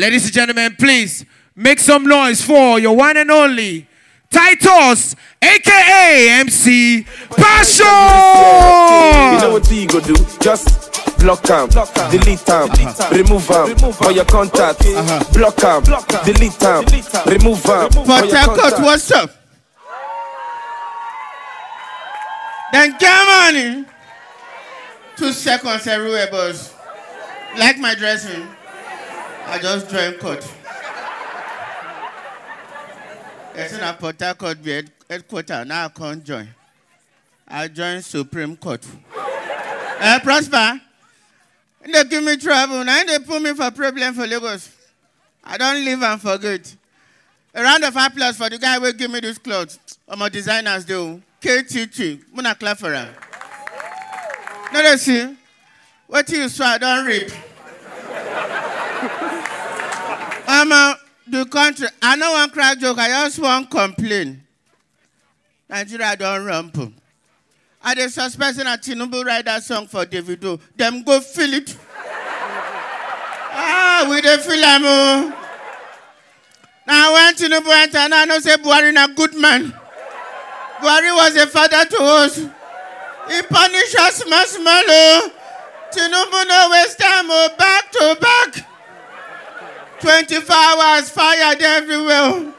Ladies and gentlemen, please make some noise for your one and only Titus, aka MC Pashun. You know what you go do? Just block am, delete am, remove am for your contact. Block am, delete am, remove am for your contact. what's up? Then Germany. Two seconds everywhere, boss. Like my dressing. I just joined court. Yes, in a Port Harcourt be head- headquarter. Now I can't join. I joined Supreme Court. Eh, Prosper. They give me trouble. Now they put me for problem for Lagos. I don't live and forget. A round of applause for the guy who give me this clothes. I'm a designers do. KTT. Muna clap for him. Now they see. What you saw, I don't rip. I'm a, the country. I know one crack joke. I just want complain. Nigeria don't rumple. I dey suspecting that Tinubu write that song for Davido. Them go feel it. ah, we dey feel am. Now when Tinubu enter, I know say Buhari na good man. Buhari was a father to us. He punish us small small oh. Tinubu no waste time oh, back to back. 24 hours fired everywhere.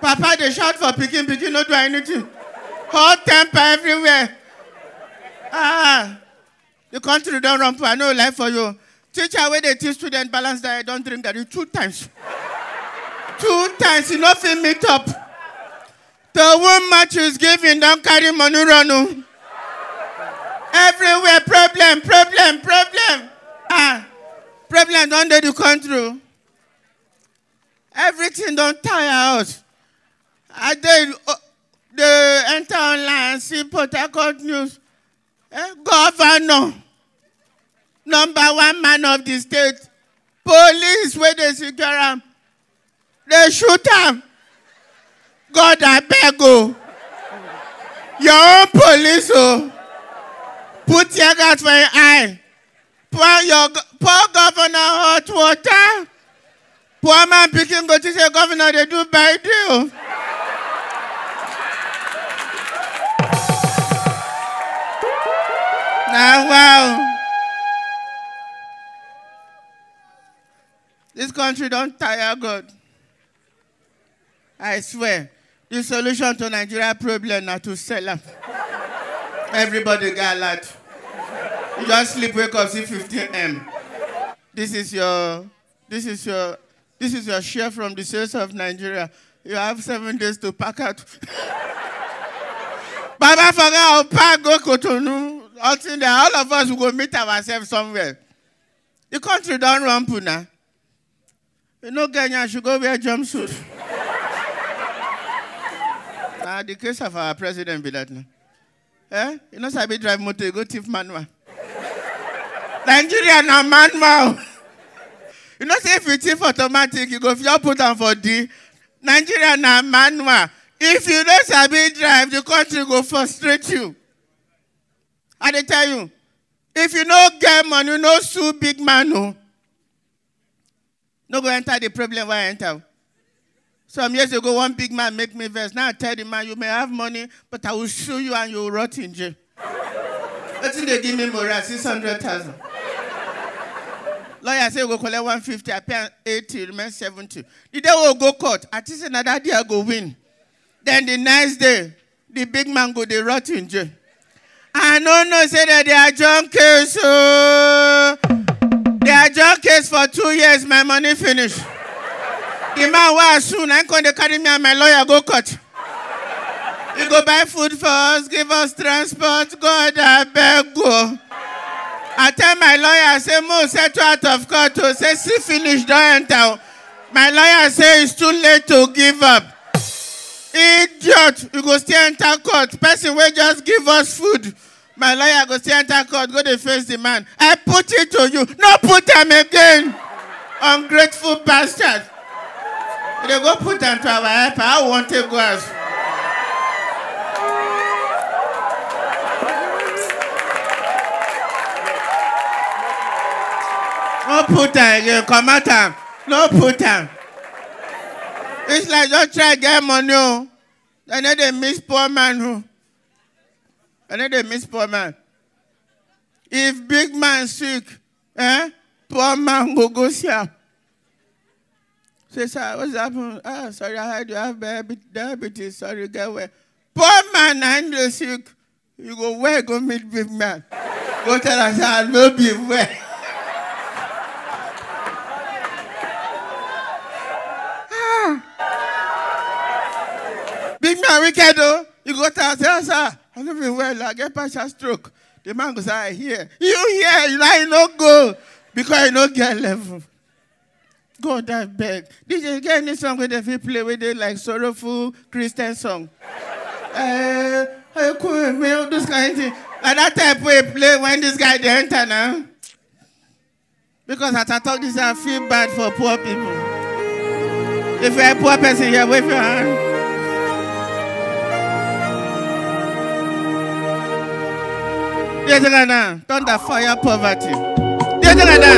Papa dey shout for pikin, pikin no do anything. Hot temper everywhere. Ah, the country don't run for I know life for you. Teacher where they teach student balance diet don't drink that two times. two times you know fit meet up. The match is giving don't carry money run. Everywhere problem, problem, problem. Ah, problem dey the country. Everything don't tire us. I dey uh, enter online see Port Harcourt news. Eh, governor, number one man of the state, police wey dey secure am, dey shoot am. God abeg o, your own police o, put tear gas for your eye, pour your pour governor hot water. Poor man pikin go think say governor dey do day o. Na wow. This country don't tire God. I swear, the solution to Nigeria problem na to sell am. Everybody alert. You just sleep, wake up, see 15 M. This is your, this is your, this is your share from the sales of Nigeria. You have seven days to pack out. Baba forget our pack go Cotonou. All of us will go meet ourselves somewhere. The country don't run puna. You know, Kenya should go wear jumpsuit. Now, the case of our president be that now. Eh? You know, Sabi drive motor, you go thief manual. Nigeria na manual. You know, say if you thief automatic, you go just put am for D. Nigeria na manual. If you don't sabi drive, the country go frustrate you. I dey tell you, if you no get money, no sue big man o. No go enter the problem where I enter. Some years ago, one big man make me verse. Now I tell the man, you may have money, but I will sue you and you will rot in jail. Wetin they give me hundred thousand. Lawyer say we go collect one fifty, I pay am eighty, remain seventy. The day we go court, I think that day I go win. Then the next day, the big man go dey rot in jail. I no know say that they adjourn case oh. They adjourn case for two years, my money finish. The man was soon, I come dey carry me and my lawyer go court. You go buy food for us, give us transport, God abeg go. Tell my lawyer, I say, Mo, settle out of court. Oh, say, see, finish, don't enter. oh." My lawyer say it's too late to give up. Idiot, you go still enter court. Person will just give us food. My lawyer go still enter court, go to face the man. I put it to you. No put them again. Ungrateful bastard. They go put them to our helper. I want to go out. No put am again, comot am. No put. It's like just try get money o. Dem no dey miss poor man o. Dem no dey miss poor man. If big man sick, eh, poor man go go see. Say, sir, what's happened? Ah, sorry, I heard you have diabetes. Sorry, get well. Poor man and the sick. You go where go meet big man. Go tell us, I no be well. Man wicked though. You go tell us, "Yes, sir, I no be well. I get partial stroke. The man goes, I hear. You hear, you like no go because you no get level. God, I beg. DJ, get any song where they play with they like sorrowful Christian song. Uh, this kind of thing. And that type we play when this guy they enter now. Because as I talk this, I feel bad for poor people. If you're a poor person here, wave your hand. Dear Ghana, thunder fire poverty. Dear Ghana.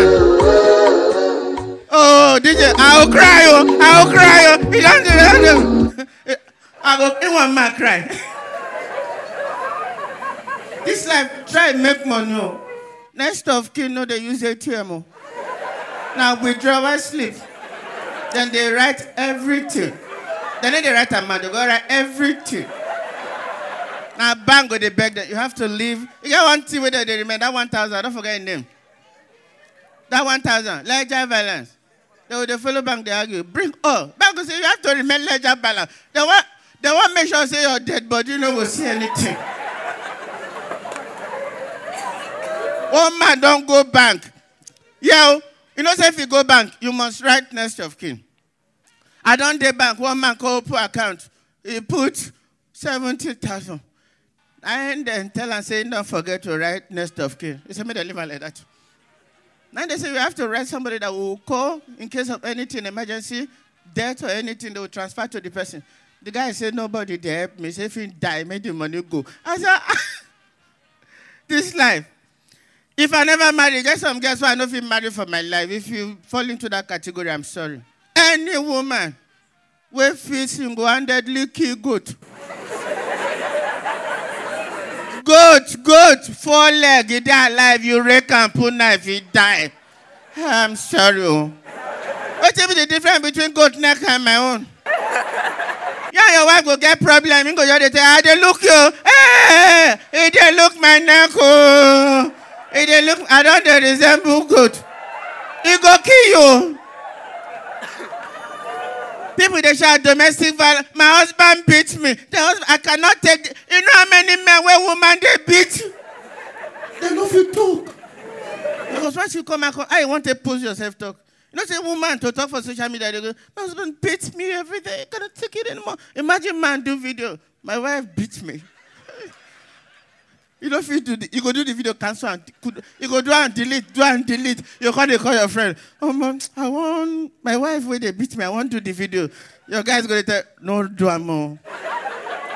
Oh, DJ, I will cry, oh, I will cry, oh. I go, in one man cry. this life, try make money, oh. Next of kin, no, they use ATM, oh. Now withdrawal slip. Then they write everything. Then they write a man, they go write everything. Now bank go they beg that you have to leave. You get one thing where they remember that one thousand. Don't forget your name. That one thousand ledger balance. They will they follow bank they argue. Bring all. Bank will say you have to remain ledger balance. They want they want make sure say you're dead, but you know will see anything. One man don't go bank. Yeah, oh, you know say if you go bank, you must write next of kin. I don't dey bank. One man call open account. He put seventy thousand. And then tell and say, don't forget to write next of kin. He said, me they live like that. Now they say we have to write somebody that will call in case of anything, emergency, death or anything, they will transfer to the person. The guy said, nobody there help me. Say, if he die, make the money go. I said, ah, this life. If I never marry, get some girls who I know if you marry for my life. If you fall into that category, I'm sorry. Any woman will feel single-handedly kill goat. Goat, goat, four leg, he die alive, you rake and put knife, he die. I'm sorry. oh. What be the difference between goat neck and my own? You and your wife go get problem. You go just dey tell her, they look you. Hey, he dey look my neck. Oh. He dey look, I don't dey resemble goat. He go kill you. People they shout domestic violence. My husband beats me. The husband, I cannot take. the- You know how many men where woman they beat? They no fit talk. Because once you come and come, I want to post yourself talk. You know, say woman to talk for social media, they go, my husband beats me every day. I cannot take it anymore. Imagine man do video. My wife beats me. You don't feel do the, you go do the video cancel and you go do and delete, do and delete. You call they call your friend. Oh man, I want my wife where they beat me. I want to do the video. Your guys gonna tell no do am more.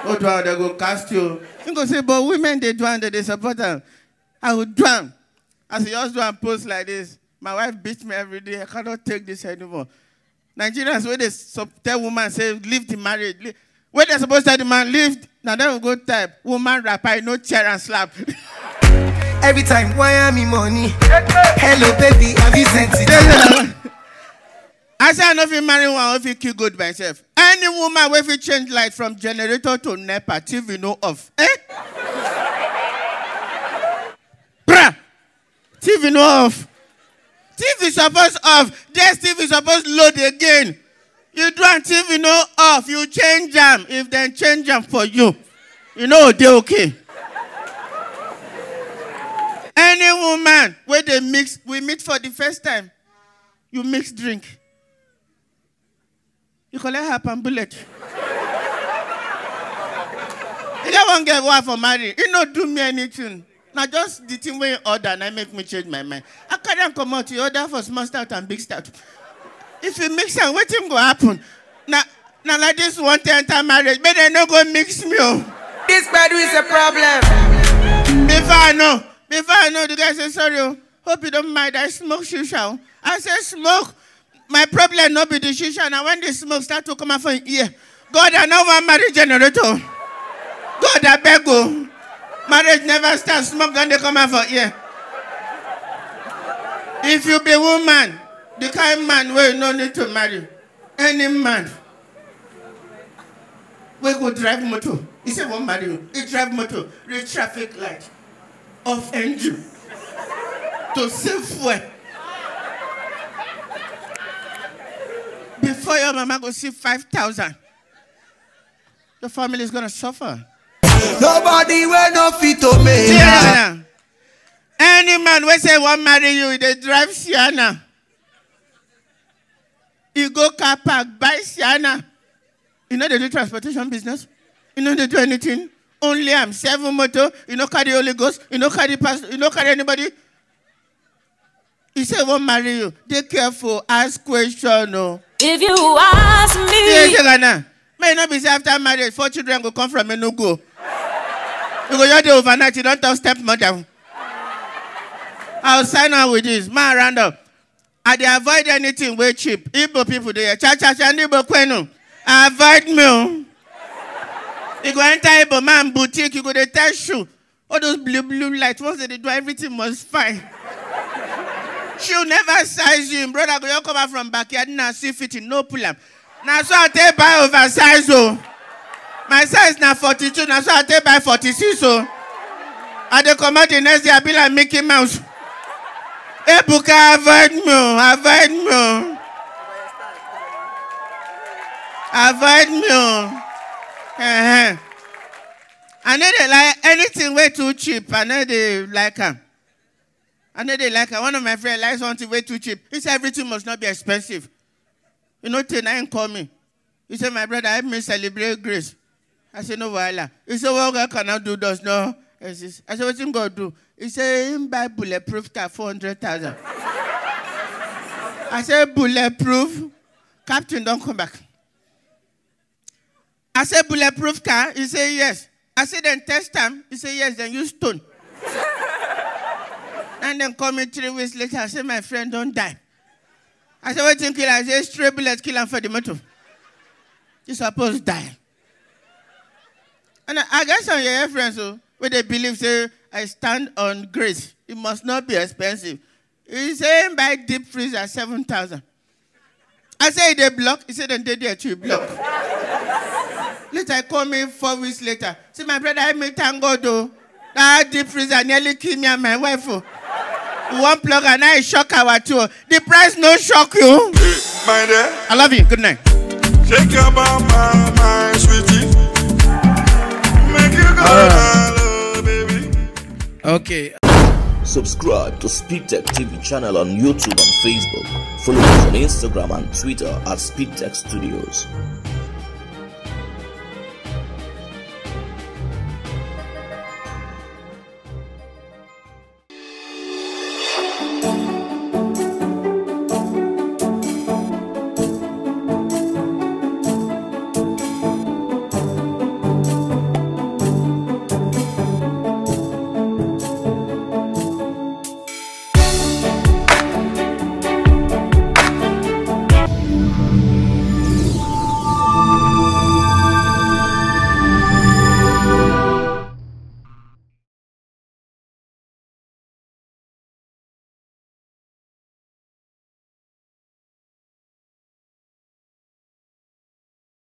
No do they go cast you. You go say, but women they do and they, support them. I will do am. As you just do and post like this. My wife beats me every day. I cannot take this anymore. Nigerians where they sup- tell woman say leave the marriage. Where they supposed to tell the man leave. Now they will go type woman rapper no chair and slap. Every time, why am I money? Hello, baby, have you sent it? I say I no fit marry one if he kill good by himself. Any woman wey fit change light from generator to NEPA, TV no off. Eh? Bruh! TV no off. TV suppose off. This TV suppose load again. You do and TV no off. You change them. If they change them for you, you know they okay. Any woman where they mix, we meet for the first time. You mix drink. You collect her palm bullet. you get one girl wife for marry. He no do me anything. Now just the thing wey you order and I make me change my mind. I carry am comot. You order for small stout and big stout. If you mix am, wetin go happen? Na na like this one to enter marriage, make dem no go mix me o. This bad is a problem. Before I know, before I know, the guy say sorry o. Hope you don't mind. I smoke shisha. o." I say smoke. My problem not be the shisha. Now when the smoke start to come out from ear, God, I know one marriage generator. God, I beg you. Marriage never starts. Smoke then they come out for ear. If you be woman, the kind man where you no need to marry, any man, we go drive motor. He say won't marry you. He drive motor, reach traffic light, off engine, to save fuel. Before your mama go see 5,000, the family is to suffer. Nobody will no fit to me. Any man wey say wan marry you, they drive Sienna. You go car park, buy Sienna. You know they do transportation business? You know they do anything? Only am seven motor, you know carry Holy Ghost, you know carry pastor, you know carry anybody. He say won't marry you. Dey careful, ask question o. If you ask me, Ghana. May not be say after marriage, four children go come from Enugu. You go just dey overnight, you don't talk stepmother. I'll sign on with this. Man, round up. I dey avoid anything wey cheap. Igbo people dey cha cha cha ndị Igbo kwenu. Avoid me. o. You go enter Igbo man boutique, you go dey tell shoe. All those blue blue lights, once they do everything must fine. Shoe never size you. Brother go come out from backyard now see fitting, no pull. Na so I take buy oversize o. My size na 42, na so I take buy 46 o. I dey comot the next day, I be like Mickey Mouse. Ebuka avoid me avoid me. Avoid me. Uh-huh. I no dey like anything way too cheap, I no dey like am. I know they like am. One of my friends likes something way too cheap. He said everything must not be expensive. You know, Tina ain't call me. He said, my brother, help me celebrate grace. I said, no, voila. He said, what God cannot do does no exist. I said, what you going to do? He said, him buy bulletproof car, 400,000. I said, bulletproof? Captain, don't come back. I said, bulletproof car? He said, yes. I said, then test time. He said, yes, then use stone. and then call me three weeks later. I said, my friend, don't die. I said, what you kill? I said, stray bullets kill him for the motor. You supposed to die. And I, I got some your friends who, oh. Where they believe, say, I stand on grace. It must not be expensive. He saying buy deep freezer 7,000. I say they block. He said then they there to block. later he call me four weeks later. See my brother, I me thank God though. That deep freezer nearly kill me and my wife. Oh. One plug and I shock our two. The price no shock you. My dear, I love you. Good night. shake your bum, my, my sweetie. Make you go down low, baby. Okay. Subscribe to SpeedTech TV channel on YouTube and Facebook. Follow us on Instagram and Twitter at SpeedTech Studios.